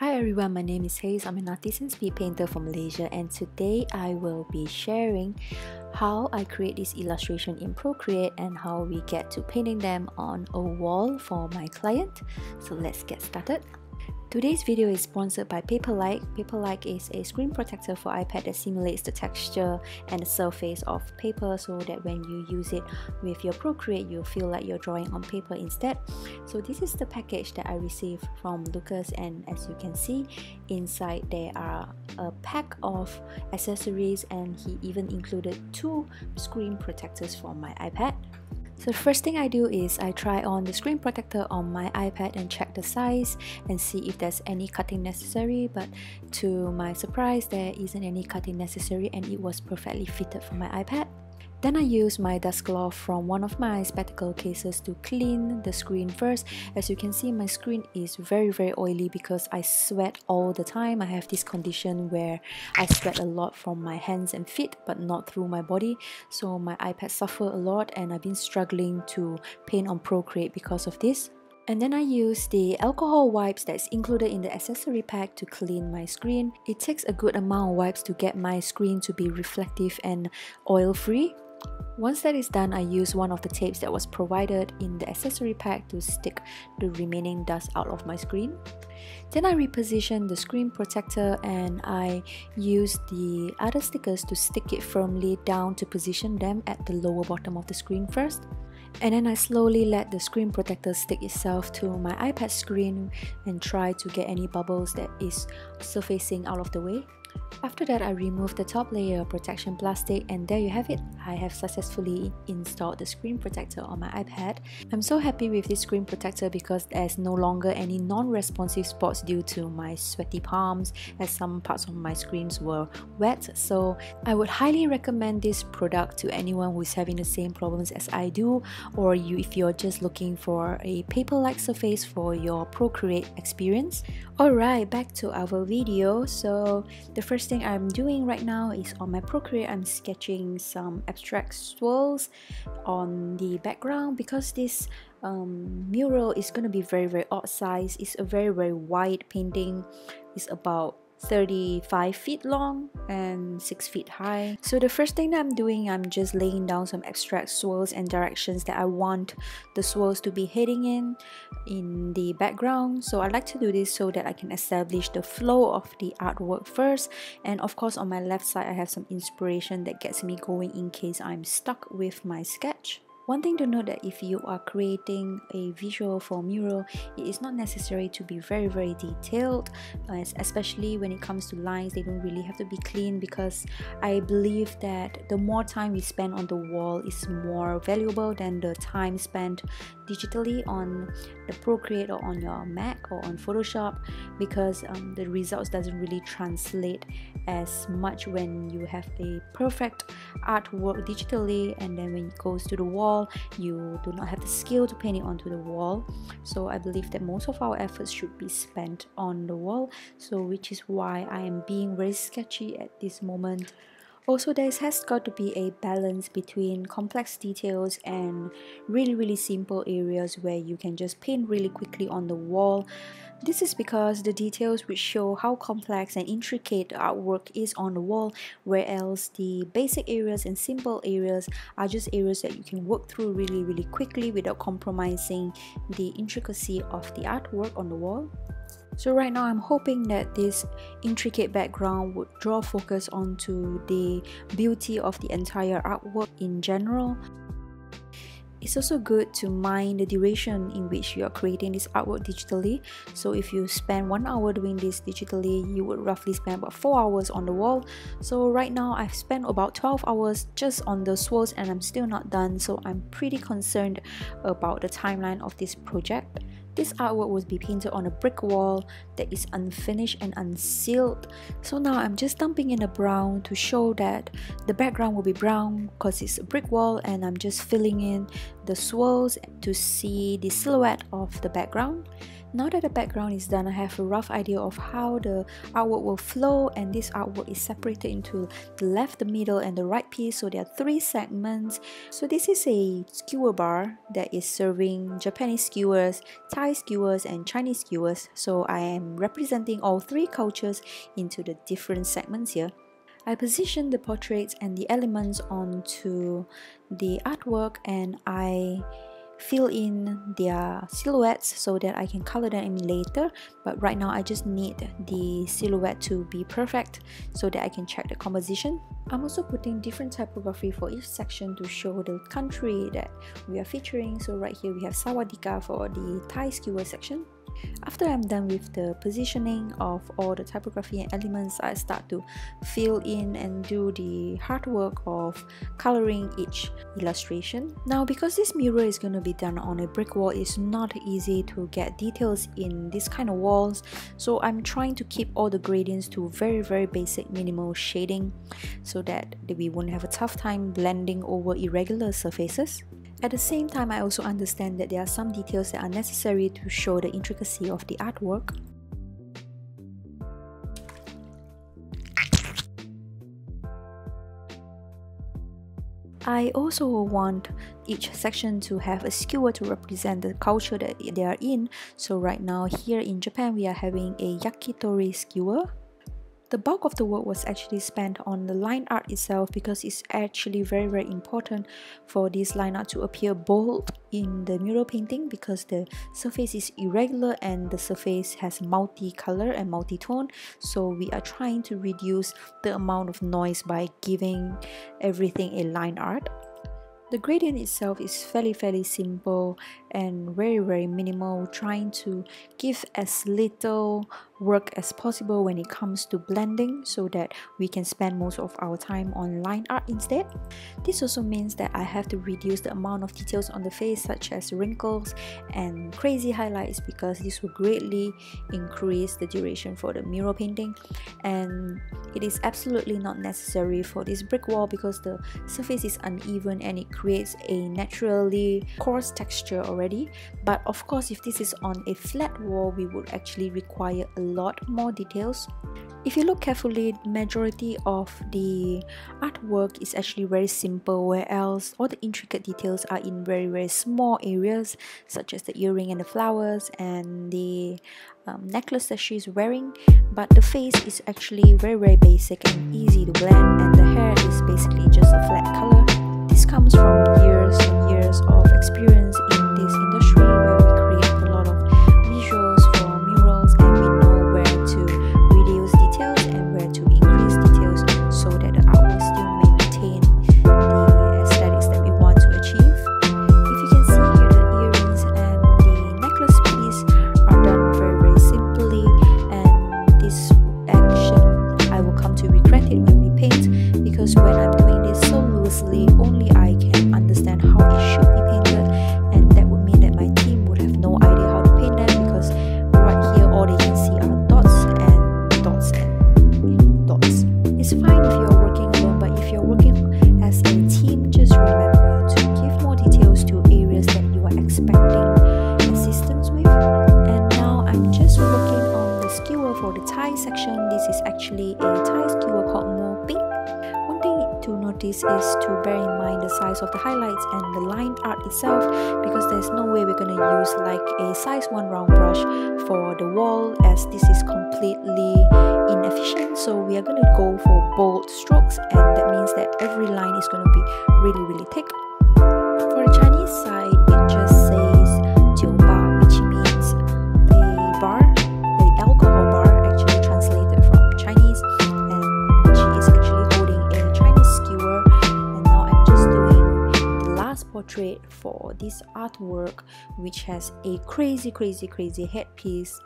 Hi everyone, my name is Haze. I'm an artisan speed painter from Malaysia and today I will be sharing how I create this illustration in Procreate and how we get to painting them on a wall for my client. So let's get started. Today's video is sponsored by Paperlike. Paperlike is a screen protector for iPad that simulates the texture and the surface of paper so that when you use it with your Procreate, you feel like you're drawing on paper instead. So this is the package that I received from Lucas and as you can see, inside there are a pack of accessories and he even included two screen protectors for my iPad. So the first thing I do is I try on the screen protector on my iPad and check the size and see if there's any cutting necessary but to my surprise there isn't any cutting necessary and it was perfectly fitted for my iPad. Then I use my dust cloth from one of my spectacle cases to clean the screen first. As you can see, my screen is very very oily because I sweat all the time. I have this condition where I sweat a lot from my hands and feet but not through my body. So my iPad suffer a lot and I've been struggling to paint on Procreate because of this. And then I use the alcohol wipes that's included in the accessory pack to clean my screen. It takes a good amount of wipes to get my screen to be reflective and oil free. Once that is done, I use one of the tapes that was provided in the accessory pack to stick the remaining dust out of my screen. Then I reposition the screen protector and I use the other stickers to stick it firmly down to position them at the lower bottom of the screen first. And then I slowly let the screen protector stick itself to my iPad screen and try to get any bubbles that is surfacing out of the way. After that, I removed the top layer of protection plastic and there you have it. I have successfully installed the screen protector on my iPad. I'm so happy with this screen protector because there's no longer any non-responsive spots due to my sweaty palms as some parts of my screens were wet. So I would highly recommend this product to anyone who's having the same problems as I do or you if you're just looking for a paper-like surface for your Procreate experience. Alright, back to our video. So the first thing I'm doing right now is on my Procreate, I'm sketching some abstract swirls on the background because this um, mural is going to be very very odd size. It's a very very wide painting. It's about 35 feet long and 6 feet high. So the first thing that I'm doing, I'm just laying down some abstract swirls and directions that I want the swirls to be heading in in the background. So I like to do this so that I can establish the flow of the artwork first. And of course on my left side, I have some inspiration that gets me going in case I'm stuck with my sketch. One thing to note that if you are creating a visual for mural, it is not necessary to be very very detailed, especially when it comes to lines, they don't really have to be clean because I believe that the more time we spend on the wall is more valuable than the time spent digitally on the Procreate or on your Mac or on Photoshop because um, the results doesn't really translate as much when you have a perfect artwork digitally and then when it goes to the wall wall you do not have the skill to paint it onto the wall. So i believe that most of our efforts should be spent on the wall. So which is why i am being very sketchy at this moment. Also there has got to be a balance between complex details and really really simple areas where you can just paint really quickly on the wall this is because the details which show how complex and intricate the artwork is on the wall, whereas the basic areas and simple areas are just areas that you can work through really really quickly without compromising the intricacy of the artwork on the wall. So right now I'm hoping that this intricate background would draw focus onto the beauty of the entire artwork in general it's also good to mind the duration in which you are creating this artwork digitally. So if you spend one hour doing this digitally, you would roughly spend about 4 hours on the wall. So right now I've spent about 12 hours just on the swirls and I'm still not done. So I'm pretty concerned about the timeline of this project. This artwork will be painted on a brick wall that is unfinished and unsealed. So now I'm just dumping in a brown to show that the background will be brown because it's a brick wall and I'm just filling in the swirls to see the silhouette of the background. Now that the background is done, I have a rough idea of how the artwork will flow and this artwork is separated into the left, the middle and the right piece. So there are three segments. So this is a skewer bar that is serving Japanese skewers, Thai skewers and Chinese skewers. So I am representing all three cultures into the different segments here. I position the portraits and the elements onto the artwork and I fill in their silhouettes so that I can color them in later. But right now I just need the silhouette to be perfect so that I can check the composition. I'm also putting different typography for each section to show the country that we are featuring. So right here we have Sawadika for the Thai skewer section after I'm done with the positioning of all the typography and elements, I start to fill in and do the hard work of coloring each illustration. Now because this mural is going to be done on a brick wall, it's not easy to get details in this kind of walls. So I'm trying to keep all the gradients to very very basic minimal shading so that we won't have a tough time blending over irregular surfaces. At the same time, I also understand that there are some details that are necessary to show the intricacy of the artwork. I also want each section to have a skewer to represent the culture that they are in. So right now here in Japan, we are having a yakitori skewer the bulk of the work was actually spent on the line art itself because it's actually very very important for this line art to appear bold in the mural painting because the surface is irregular and the surface has multi-color and multi-tone. So we are trying to reduce the amount of noise by giving everything a line art. The gradient itself is fairly fairly simple and very very minimal. Trying to give as little work as possible when it comes to blending so that we can spend most of our time on line art instead. This also means that I have to reduce the amount of details on the face such as wrinkles and crazy highlights because this will greatly increase the duration for the mural painting and it is absolutely not necessary for this brick wall because the surface is uneven and it creates a naturally coarse texture already but of course if this is on a flat wall we would actually require a lot more details. If you look carefully majority of the artwork is actually very simple whereas all the intricate details are in very very small areas such as the earring and the flowers and the um, necklace that she's wearing. But the face is actually very very basic and easy to blend and the hair is basically just a flat color. This comes from years and years of experience in this industry size 1 round brush for the wall as this is completely inefficient. So we are going to go for bold strokes and that means that every line is going to be really really thick. For the Chinese side it just says 酒吧 which means a bar the alcohol bar actually translated from Chinese and she is actually holding a Chinese skewer. And now I'm just doing the last portrait for this artwork which has a crazy crazy crazy headpiece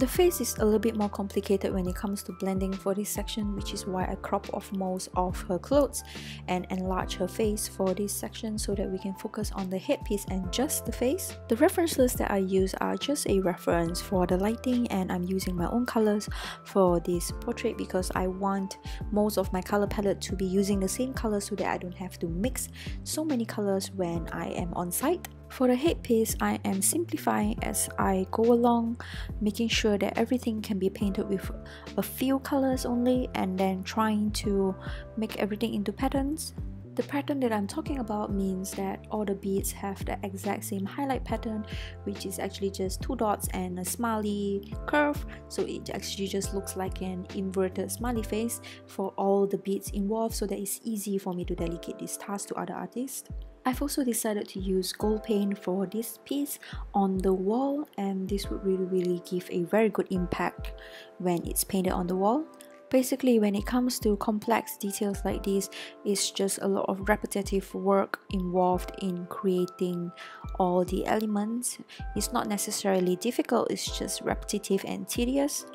the face is a little bit more complicated when it comes to blending for this section which is why I crop off most of her clothes and enlarge her face for this section so that we can focus on the headpiece and just the face. The references that I use are just a reference for the lighting and I'm using my own colors for this portrait because I want most of my color palette to be using the same color so that I don't have to mix so many colors when I am on site. For the headpiece, I am simplifying as I go along, making sure that everything can be painted with a few colors only and then trying to make everything into patterns. The pattern that I'm talking about means that all the beads have the exact same highlight pattern which is actually just two dots and a smiley curve so it actually just looks like an inverted smiley face for all the beads involved so that it's easy for me to delegate this task to other artists. I've also decided to use gold paint for this piece on the wall and this would really really give a very good impact when it's painted on the wall. Basically when it comes to complex details like this, it's just a lot of repetitive work involved in creating all the elements. It's not necessarily difficult, it's just repetitive and tedious.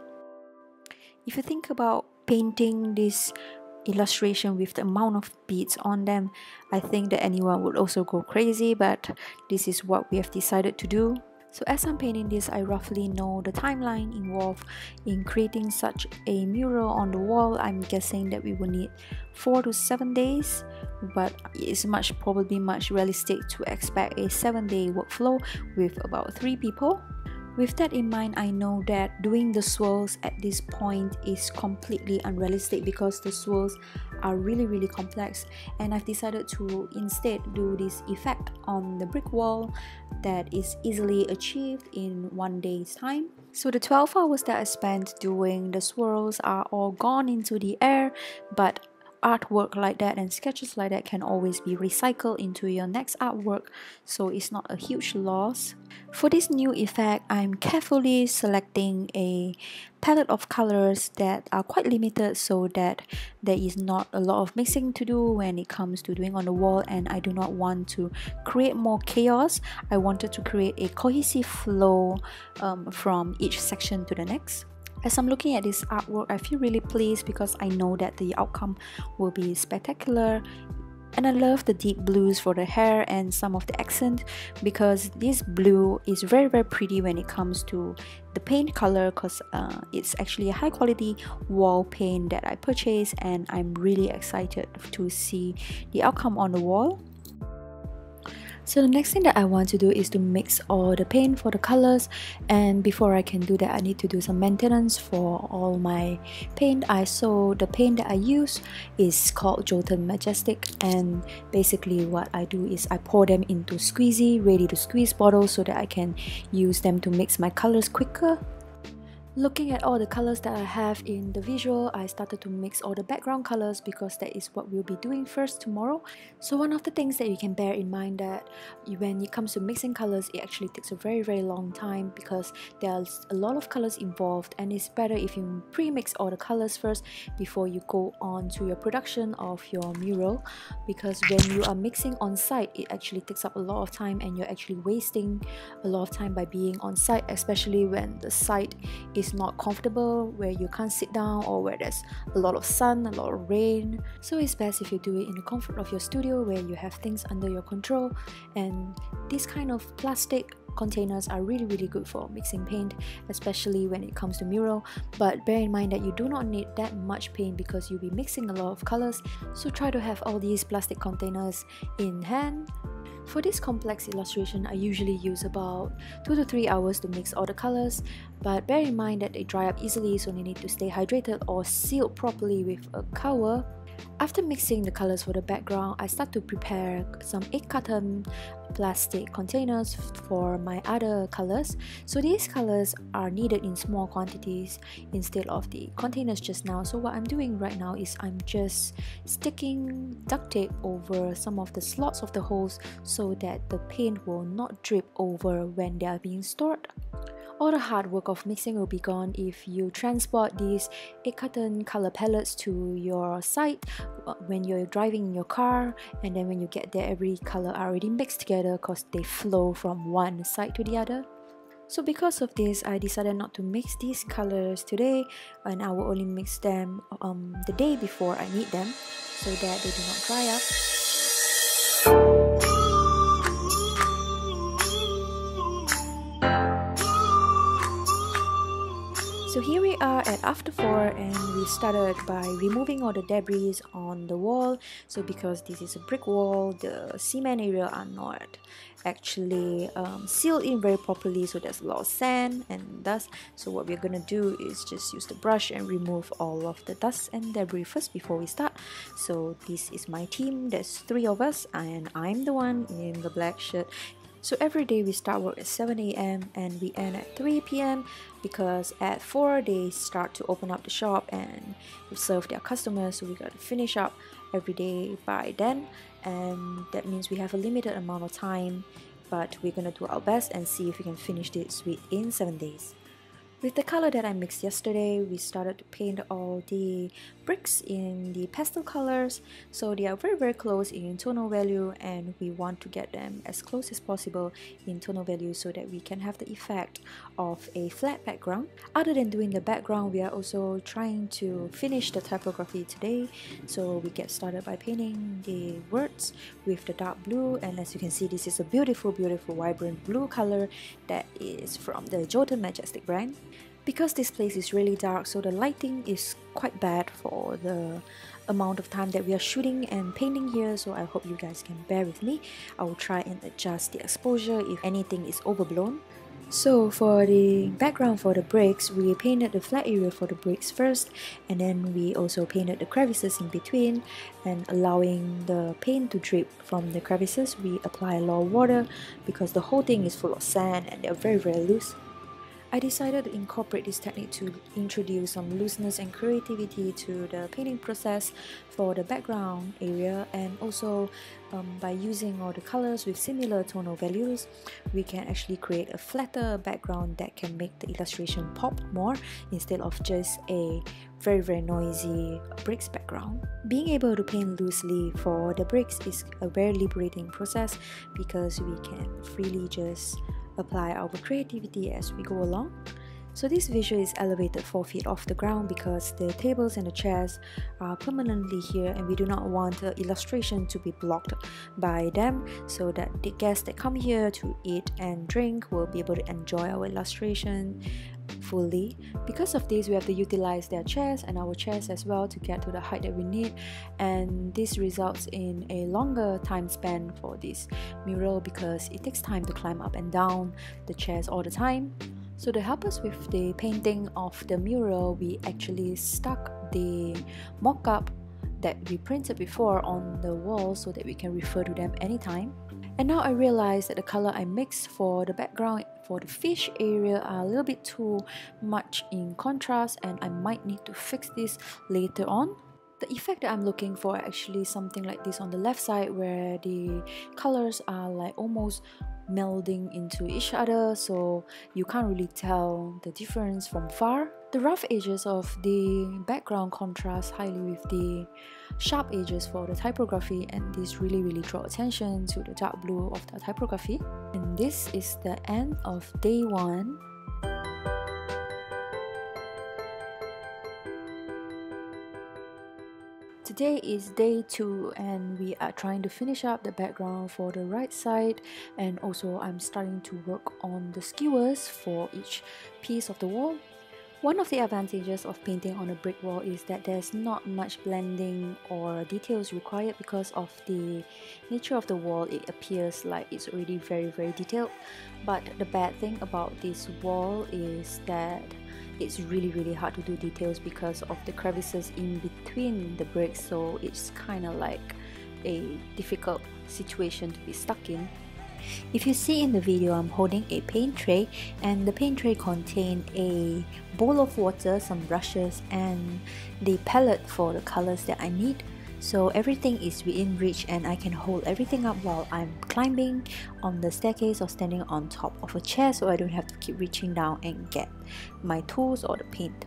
If you think about painting this illustration with the amount of beads on them i think that anyone would also go crazy but this is what we have decided to do so as I'm painting this, I roughly know the timeline involved in creating such a mural on the wall. I'm guessing that we will need 4 to 7 days, but it's much probably much realistic to expect a 7 day workflow with about 3 people. With that in mind, I know that doing the swirls at this point is completely unrealistic because the swirls are really really complex and I've decided to instead do this effect on the brick wall that is easily achieved in one day's time. So the 12 hours that I spent doing the swirls are all gone into the air but artwork like that and sketches like that can always be recycled into your next artwork so it's not a huge loss. For this new effect, I'm carefully selecting a palette of colors that are quite limited so that there is not a lot of mixing to do when it comes to doing on the wall and I do not want to create more chaos. I wanted to create a cohesive flow um, from each section to the next. As I'm looking at this artwork, I feel really pleased because I know that the outcome will be spectacular. And I love the deep blues for the hair and some of the accent because this blue is very very pretty when it comes to the paint color because uh, it's actually a high quality wall paint that I purchased and I'm really excited to see the outcome on the wall so the next thing that I want to do is to mix all the paint for the colors and before I can do that I need to do some maintenance for all my paint. I so the paint that I use is called Jotun Majestic and basically what I do is I pour them into squeezy ready to squeeze bottles so that I can use them to mix my colors quicker Looking at all the colors that I have in the visual, I started to mix all the background colors because that is what we'll be doing first tomorrow. So one of the things that you can bear in mind that when it comes to mixing colors, it actually takes a very very long time because there's a lot of colors involved and it's better if you pre-mix all the colors first before you go on to your production of your mural because when you are mixing on site, it actually takes up a lot of time and you're actually wasting a lot of time by being on site, especially when the site is is not comfortable, where you can't sit down, or where there's a lot of sun, a lot of rain. So it's best if you do it in the comfort of your studio where you have things under your control. And these kind of plastic containers are really really good for mixing paint especially when it comes to mural but bear in mind that you do not need that much paint because you'll be mixing a lot of colors so try to have all these plastic containers in hand for this complex illustration, I usually use about 2 to 3 hours to mix all the colors, but bear in mind that they dry up easily so they need to stay hydrated or sealed properly with a cover after mixing the colors for the background, I start to prepare some 8 carton plastic containers for my other colors. So these colors are needed in small quantities instead of the containers just now. So what I'm doing right now is I'm just sticking duct tape over some of the slots of the holes so that the paint will not drip over when they are being stored all the hard work of mixing will be gone if you transport these 8 carton color palettes to your site uh, when you're driving in your car and then when you get there every color are already mixed together because they flow from one side to the other so because of this, I decided not to mix these colors today and I will only mix them um, the day before I need them so that they do not dry up. We are at after 4 and we started by removing all the debris on the wall. So because this is a brick wall the cement area are not actually um, sealed in very properly. So there's a lot of sand and dust. So what we're gonna do is just use the brush and remove all of the dust and debris first before we start. So this is my team. There's three of us and I'm the one in the black shirt so every day we start work at 7 a.m. and we end at 3 p.m. because at 4 they start to open up the shop and serve their customers so we got to finish up every day by then and that means we have a limited amount of time but we're gonna do our best and see if we can finish this within 7 days. With the color that I mixed yesterday, we started to paint all the bricks in the pastel colors. So they are very very close in tonal value and we want to get them as close as possible in tonal value so that we can have the effect of a flat background. Other than doing the background, we are also trying to finish the typography today. So we get started by painting the words with the dark blue and as you can see this is a beautiful beautiful vibrant blue color that is from the Jotun Majestic brand. Because this place is really dark, so the lighting is quite bad for the amount of time that we are shooting and painting here so I hope you guys can bear with me. I will try and adjust the exposure if anything is overblown. So for the background for the bricks, we painted the flat area for the bricks first and then we also painted the crevices in between and allowing the paint to drip from the crevices we apply a lot of water because the whole thing is full of sand and they're very very loose. I decided to incorporate this technique to introduce some looseness and creativity to the painting process for the background area and also um, by using all the colors with similar tonal values we can actually create a flatter background that can make the illustration pop more instead of just a very very noisy bricks background. Being able to paint loosely for the bricks is a very liberating process because we can freely just apply our creativity as we go along. So this visual is elevated 4 feet off the ground because the tables and the chairs are permanently here and we do not want the illustration to be blocked by them so that the guests that come here to eat and drink will be able to enjoy our illustration fully. Because of this, we have to utilize their chairs and our chairs as well to get to the height that we need, and this results in a longer time span for this mural because it takes time to climb up and down the chairs all the time. So to help us with the painting of the mural, we actually stuck the mock-up that we printed before on the wall so that we can refer to them anytime. And now I realize that the color I mixed for the background for the fish area are a little bit too much in contrast and I might need to fix this later on. The effect that I'm looking for actually something like this on the left side where the colors are like almost melding into each other so you can't really tell the difference from far. The rough edges of the background contrast highly with the sharp edges for the typography and this really really draw attention to the dark blue of the typography. And this is the end of day one Today is day two and we are trying to finish up the background for the right side. And also I'm starting to work on the skewers for each piece of the wall. One of the advantages of painting on a brick wall is that there's not much blending or details required because of the nature of the wall. It appears like it's already very very detailed. But the bad thing about this wall is that it's really really hard to do details because of the crevices in between the bricks. So it's kind of like a difficult situation to be stuck in. If you see in the video I'm holding a paint tray and the paint tray contained a bowl of water, some brushes and the palette for the colors that I need so everything is within reach and I can hold everything up while I'm climbing on the staircase or standing on top of a chair so I don't have to keep reaching down and get my tools or the paint.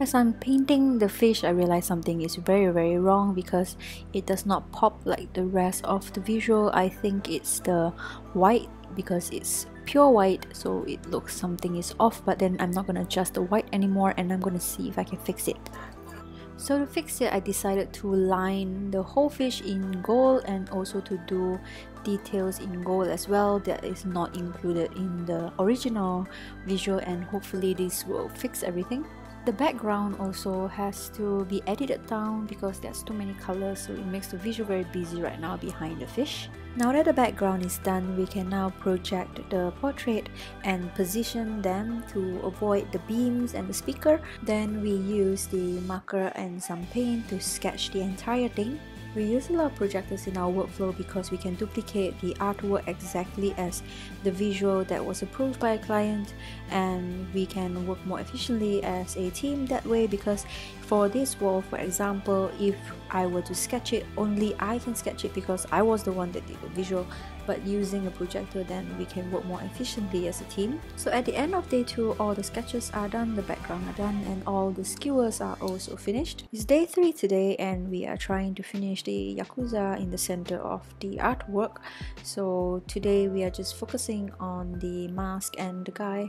As I'm painting the fish, I realize something is very very wrong because it does not pop like the rest of the visual. I think it's the white because it's pure white so it looks something is off but then I'm not going to adjust the white anymore and I'm going to see if I can fix it. So to fix it, I decided to line the whole fish in gold and also to do details in gold as well that is not included in the original visual and hopefully this will fix everything. The background also has to be edited down because there's too many colors so it makes the visual very busy right now behind the fish. Now that the background is done, we can now project the portrait and position them to avoid the beams and the speaker. Then we use the marker and some paint to sketch the entire thing. We use a lot of projectors in our workflow because we can duplicate the artwork exactly as the visual that was approved by a client and we can work more efficiently as a team that way because for this wall for example if I were to sketch it only I can sketch it because I was the one that did the visual but using a projector then we can work more efficiently as a team. So at the end of day 2 all the sketches are done, the background are done and all the skewers are also finished. It's day 3 today and we are trying to finish the Yakuza in the center of the artwork. So today we are just focusing on the mask and the guy.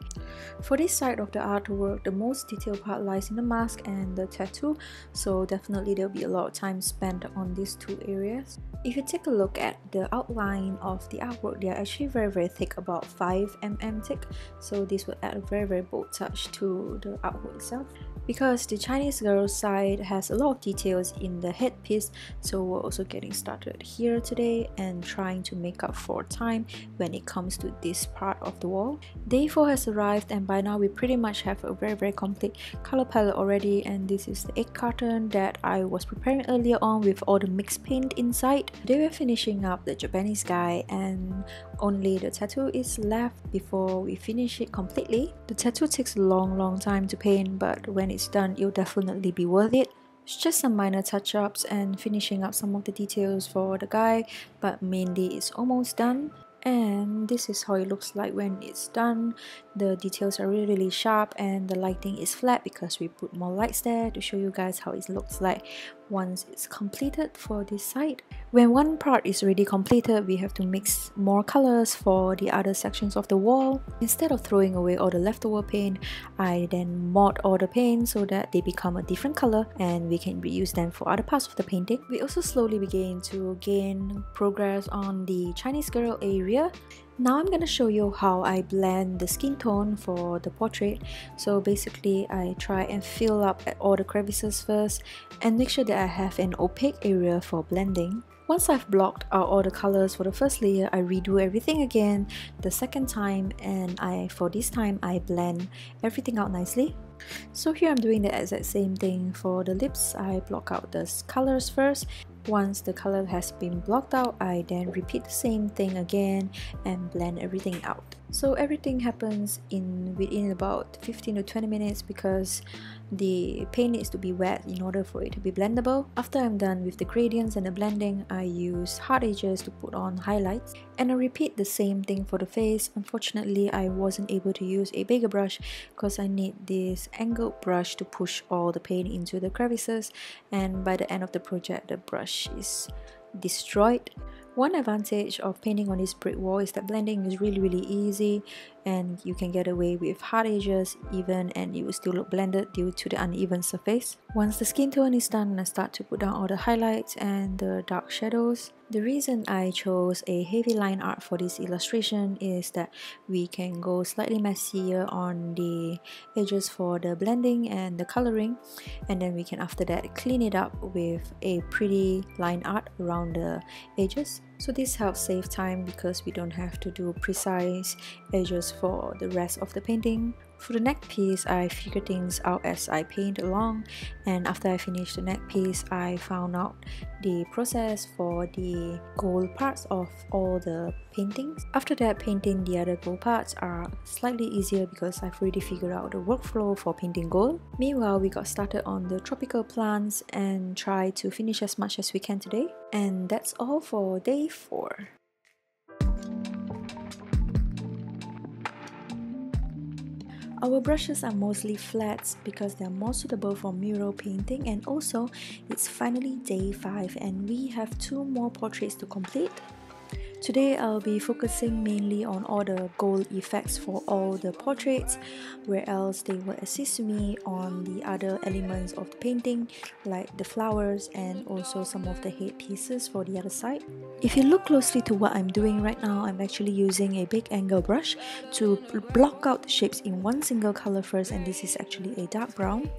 For this side of the artwork the most detailed part lies in the mask and the tattoo so definitely there will be a lot of time spent on these two areas. If you take a look at the outline of the artwork they are actually very very thick about 5 mm thick. So this will add a very very bold touch to the artwork itself because the Chinese girl side has a lot of details in the headpiece so we're also getting started here today and trying to make up for time when it comes to this part of the wall. Day 4 has arrived and by now we pretty much have a very very complete color palette already and this is the egg carton that I was preparing earlier on with all the mixed paint inside. Today we're finishing up the Japanese guy and only the tattoo is left before we finish it completely. The tattoo takes a long long time to paint but when it's done it'll definitely be worth it. It's just some minor touch-ups and finishing up some of the details for the guy but mainly it's almost done and this is how it looks like when it's done the details are really really sharp and the lighting is flat because we put more lights there to show you guys how it looks like once it's completed for this side. When one part is already completed, we have to mix more colors for the other sections of the wall. Instead of throwing away all the leftover paint, I then mod all the paint so that they become a different color and we can reuse them for other parts of the painting. We also slowly begin to gain progress on the Chinese girl area now I'm gonna show you how I blend the skin tone for the portrait. So basically I try and fill up all the crevices first and make sure that I have an opaque area for blending. Once I've blocked out all the colors for the first layer, I redo everything again the second time and I for this time I blend everything out nicely. So here I'm doing the exact same thing for the lips. I block out the colors first once the color has been blocked out, I then repeat the same thing again and blend everything out. So everything happens in within about 15 to 20 minutes because the paint needs to be wet in order for it to be blendable. After I'm done with the gradients and the blending, I use hard edges to put on highlights and I repeat the same thing for the face. Unfortunately, I wasn't able to use a bigger brush because I need this angled brush to push all the paint into the crevices and by the end of the project, the brush is destroyed. One advantage of painting on this brick wall is that blending is really really easy and you can get away with hard edges even and it will still look blended due to the uneven surface. Once the skin tone is done, I start to put down all the highlights and the dark shadows. The reason I chose a heavy line art for this illustration is that we can go slightly messier on the edges for the blending and the coloring and then we can after that clean it up with a pretty line art around the edges. So this helps save time because we don't have to do precise edges for the rest of the painting. For the neck piece, I figured things out as I paint along and after I finished the neck piece, I found out the process for the gold parts of all the paintings. After that, painting the other gold parts are slightly easier because I've already figured out the workflow for painting gold. Meanwhile, we got started on the tropical plants and try to finish as much as we can today. And that's all for day 4. Our brushes are mostly flats because they are more suitable for mural painting and also it's finally day 5 and we have two more portraits to complete. Today I'll be focusing mainly on all the gold effects for all the portraits, where else they will assist me on the other elements of the painting like the flowers and also some of the head pieces for the other side. If you look closely to what I'm doing right now, I'm actually using a big angle brush to block out the shapes in one single color first and this is actually a dark brown.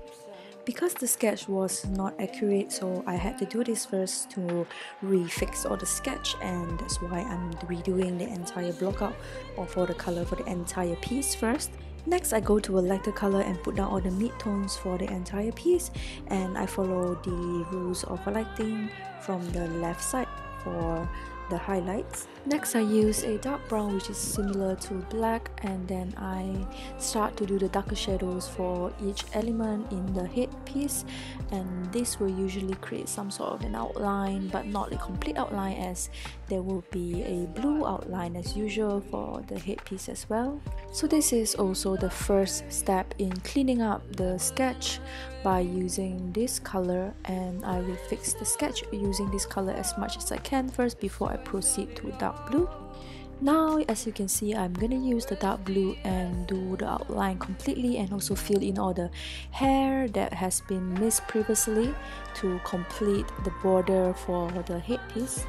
Because the sketch was not accurate, so I had to do this first to refix all the sketch and that's why I'm redoing the entire blockout of all the color for the entire piece first. Next, I go to a lighter color and put down all the mid-tones for the entire piece and I follow the rules of lighting from the left side for the highlights. Next I use a dark brown which is similar to black and then I start to do the darker shadows for each element in the headpiece and this will usually create some sort of an outline but not a complete outline as there will be a blue outline as usual for the headpiece as well. So this is also the first step in cleaning up the sketch by using this color and I will fix the sketch using this color as much as I can first before I proceed to dark blue. Now as you can see I'm gonna use the dark blue and do the outline completely and also fill in all the hair that has been missed previously to complete the border for the headpiece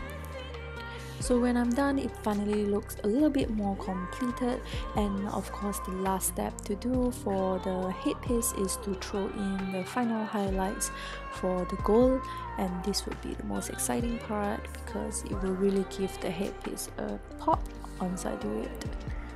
so when I'm done it finally looks a little bit more completed. And of course the last step to do for the headpiece is to throw in the final highlights for the gold and this would be the most exciting part because it will really give the headpiece a pop once I do it.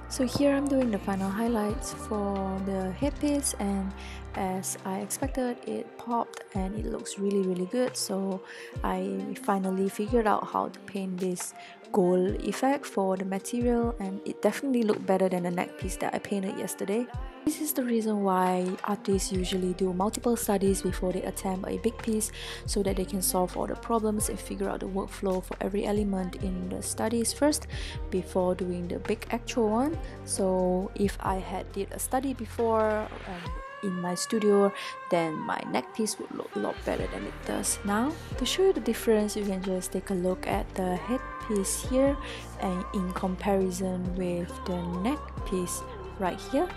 So here I'm doing the final highlights for the headpiece and as I expected it popped and it looks really really good. So I finally figured out how to paint this gold effect for the material and it definitely looked better than the neck piece that I painted yesterday. This is the reason why artists usually do multiple studies before they attempt a big piece so that they can solve all the problems and figure out the workflow for every element in the studies first before doing the big actual one. So if I had did a study before um, in my studio then my neck piece would look a lot better than it does now. To show you the difference you can just take a look at the head piece here and in comparison with the neck piece right here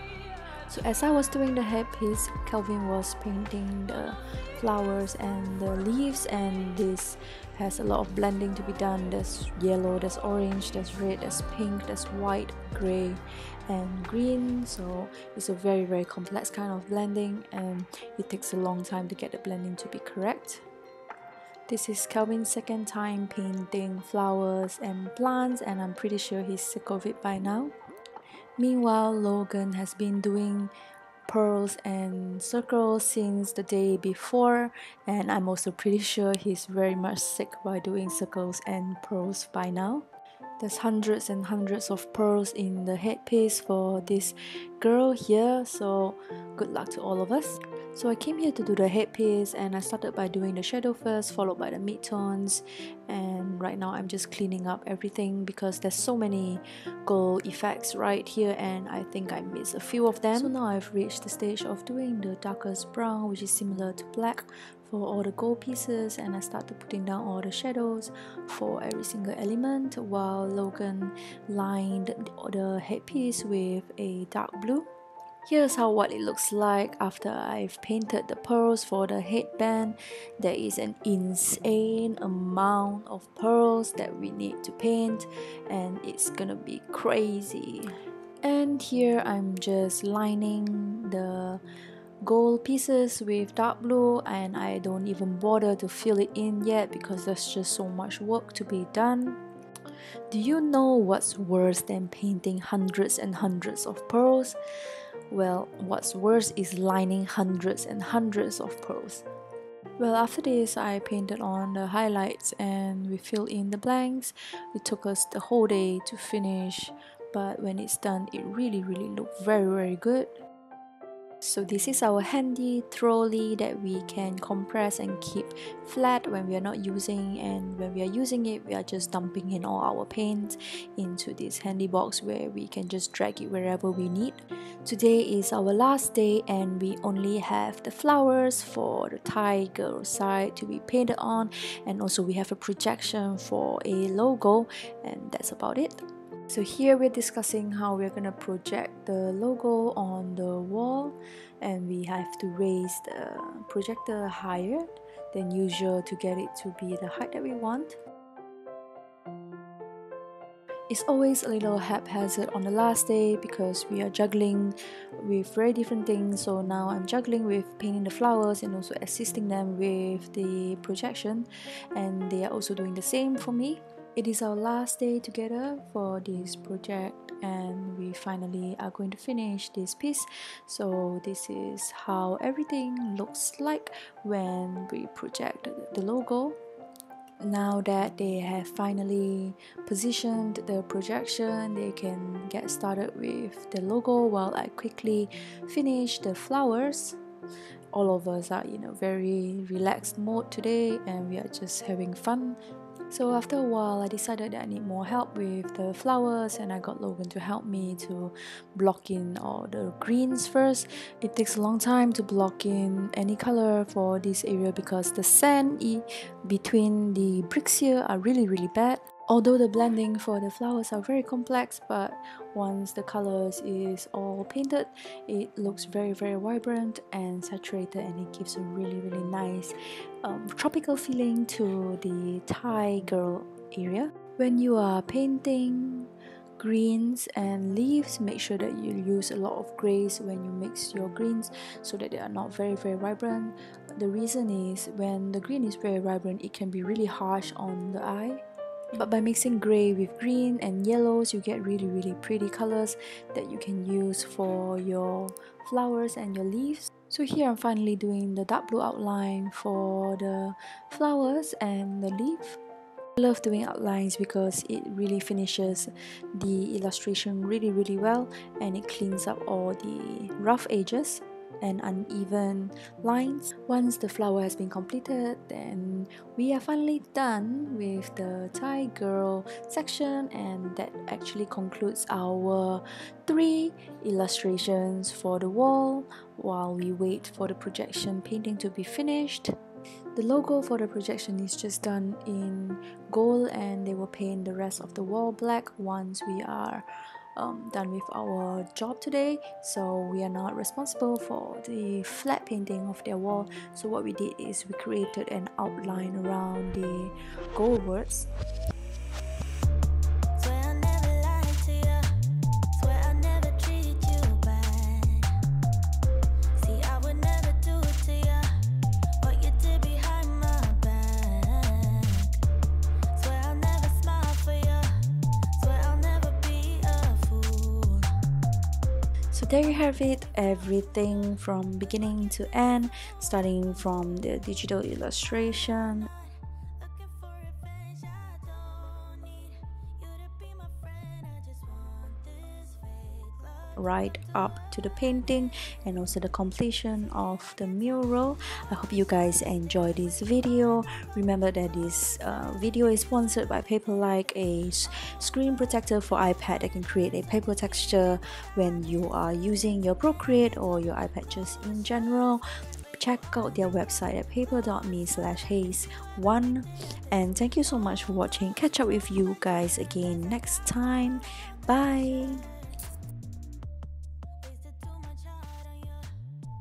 so as I was doing the headpiece, Kelvin was painting the flowers and the leaves and this has a lot of blending to be done. There's yellow, there's orange, there's red, there's pink, there's white, grey and green so it's a very very complex kind of blending and it takes a long time to get the blending to be correct. This is Kelvin's second time painting flowers and plants and I'm pretty sure he's sick of it by now. Meanwhile, Logan has been doing pearls and circles since the day before and I'm also pretty sure he's very much sick by doing circles and pearls by now. There's hundreds and hundreds of pearls in the headpiece for this girl here so good luck to all of us. So I came here to do the headpiece and I started by doing the shadow first followed by the midtones and right now I'm just cleaning up everything because there's so many gold effects right here and I think I missed a few of them. So now I've reached the stage of doing the darkest brown which is similar to black for all the gold pieces and I started putting down all the shadows for every single element while Logan lined the headpiece with a dark blue. Here's how what it looks like after I've painted the pearls for the headband. There is an insane amount of pearls that we need to paint and it's gonna be crazy. And here I'm just lining the gold pieces with dark blue and I don't even bother to fill it in yet because there's just so much work to be done. Do you know what's worse than painting hundreds and hundreds of pearls? Well, what's worse is lining hundreds and hundreds of pearls. Well, after this, I painted on the highlights and we filled in the blanks. It took us the whole day to finish, but when it's done, it really, really looked very, very good. So this is our handy trolley that we can compress and keep flat when we are not using and when we are using it we are just dumping in all our paint into this handy box where we can just drag it wherever we need. Today is our last day and we only have the flowers for the tiger side to be painted on and also we have a projection for a logo and that's about it. So here we're discussing how we're going to project the logo on the wall and we have to raise the projector higher than usual to get it to be the height that we want. It's always a little haphazard on the last day because we are juggling with very different things. So now I'm juggling with painting the flowers and also assisting them with the projection, and they are also doing the same for me. It is our last day together for this project and we finally are going to finish this piece. So this is how everything looks like when we project the logo. Now that they have finally positioned the projection, they can get started with the logo while I quickly finish the flowers all of us are in a very relaxed mode today and we are just having fun so after a while, I decided that I need more help with the flowers, and I got Logan to help me to block in all the greens first. It takes a long time to block in any color for this area because the sand between the bricks here are really really bad. Although the blending for the flowers are very complex, but once the colors is all painted, it looks very very vibrant and saturated and it gives a really really nice um, tropical feeling to the Thai girl area. When you are painting greens and leaves make sure that you use a lot of grays when you mix your greens so that they are not very very vibrant the reason is when the green is very vibrant it can be really harsh on the eye but by mixing gray with green and yellows you get really really pretty colors that you can use for your flowers and your leaves. So here I'm finally doing the dark blue outline for the flowers and the leaf. I love doing outlines because it really finishes the illustration really really well and it cleans up all the rough edges and uneven lines. Once the flower has been completed, then we are finally done with the Thai girl section and that actually concludes our three illustrations for the wall while we wait for the projection painting to be finished. The logo for the projection is just done in gold and they will paint the rest of the wall black once we are um, done with our job today. So we are not responsible for the flat painting of their wall. So what we did is we created an outline around the gold words there you have it everything from beginning to end starting from the digital illustration right up to the painting and also the completion of the mural. I hope you guys enjoy this video. Remember that this uh, video is sponsored by Paperlike a screen protector for ipad that can create a paper texture when you are using your procreate or your ipad just in general. Check out their website at paper.me slash haze one. And thank you so much for watching. Catch up with you guys again next time. Bye